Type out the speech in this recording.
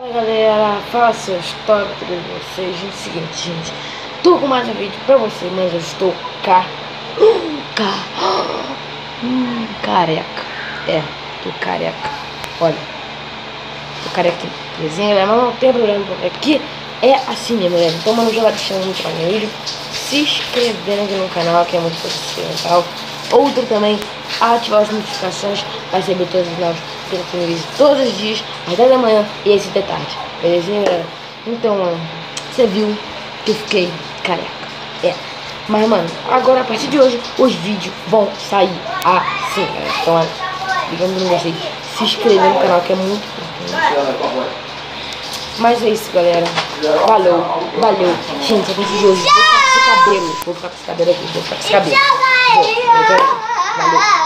Fala galera, fala seus top de vocês. Gente, seguinte, gente, tô com mais um vídeo pra vocês, mas eu estou ca... ca... Hum, careca. É, tô careca. Olha, tô careca presinha, galera, mas não tem problema, porque aqui é assim mesmo, galera. Então, mano, já vai deixando muito pra vídeo, se inscrevendo aqui no canal, que é muito fundamental. Outro também, ativar as notificações para receber todos os novos vídeos todos os dias, às 10 da manhã e às 6 da tarde. Belezinha, galera? Então, mano, você viu que eu fiquei careca. É. Mas, mano, agora a partir de hoje, os vídeos vão sair assim, galera. Então, olha, digamos não gostei, se inscrever no canal que é muito importante. Mas é isso, galera. Valeu, valeu. Gente, a partir de hoje, vou ficar com esse cabelo. Vou ficar com esse cabelo aqui, vou ficar com esse cabelo. Vou, Valeu.